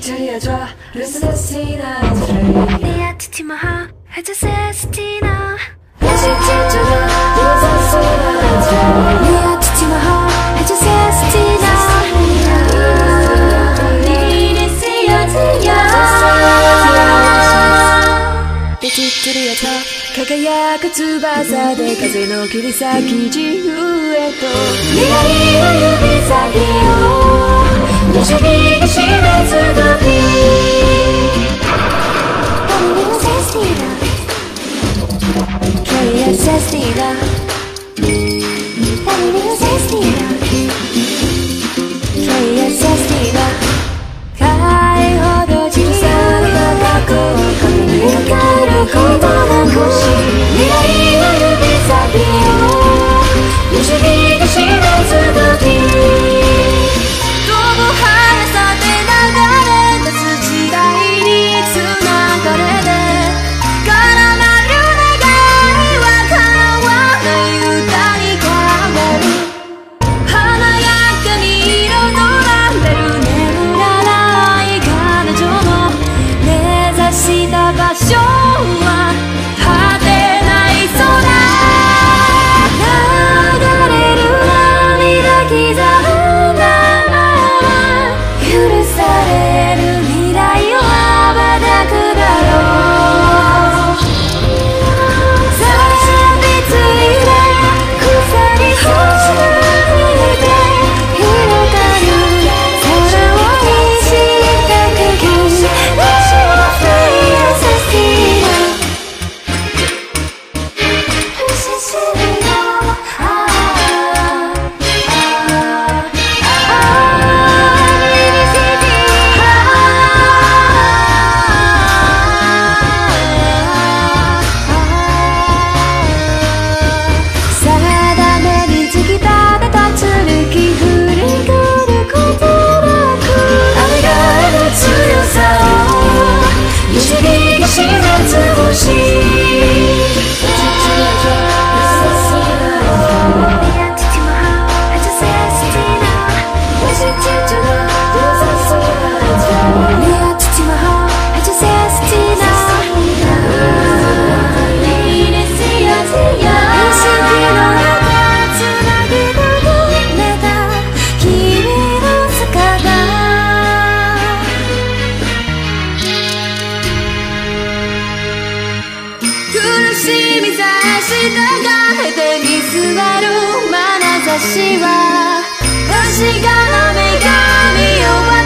들려줘 루스가 지나들이 내 아트 티마하 해저 세스티 輝く翼で風の切り裂き自由へと。未来の指先を不思議が示す時日して見据えるなざしは確かな女神よ